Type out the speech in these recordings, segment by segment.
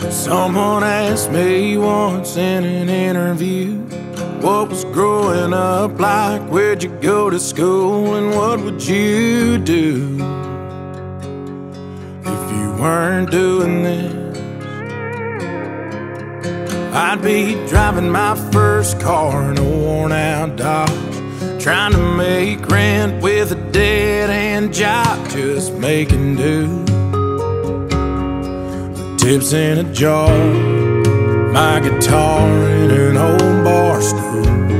Someone asked me once in an interview What was growing up like? Where'd you go to school? And what would you do If you weren't doing this? I'd be driving my first car in a worn out Dodge Trying to make rent with a dead end job Just making do tips in a jar, my guitar in an old bar stool.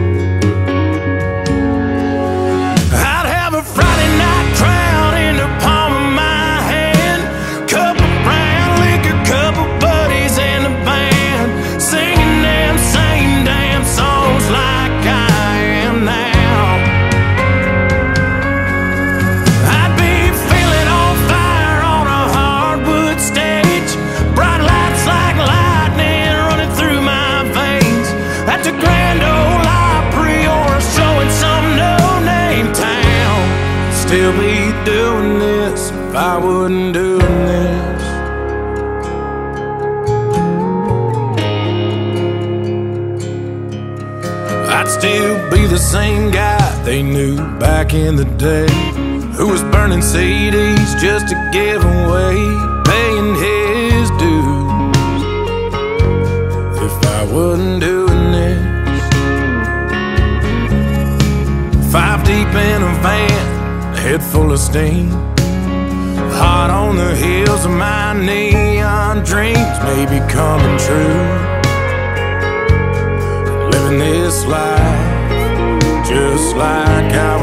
Still be doing this if I wasn't doing this. I'd still be the same guy they knew back in the day who was burning CDs just to give away, paying his dues. If I wasn't doing this, five deep in a van head full of steam. Hot on the heels of my neon dreams may be coming true. Living this life just like I